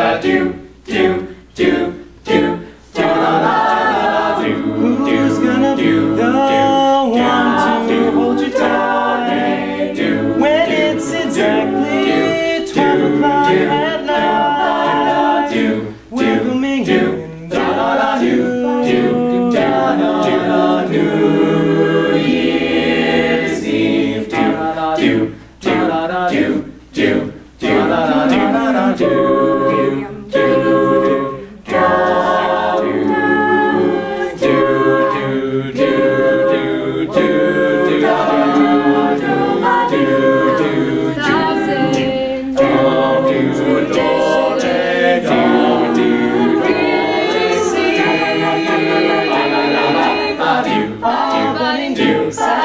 la do, do, do, do, do la la la do, do, Who's gonna do, the one to hold you tight do, when it's exactly twelve o'clock at night? Do, do, do, da la la do, do, da la la New Year's Eve do, do, do, do, do, do, do, do. morning dew.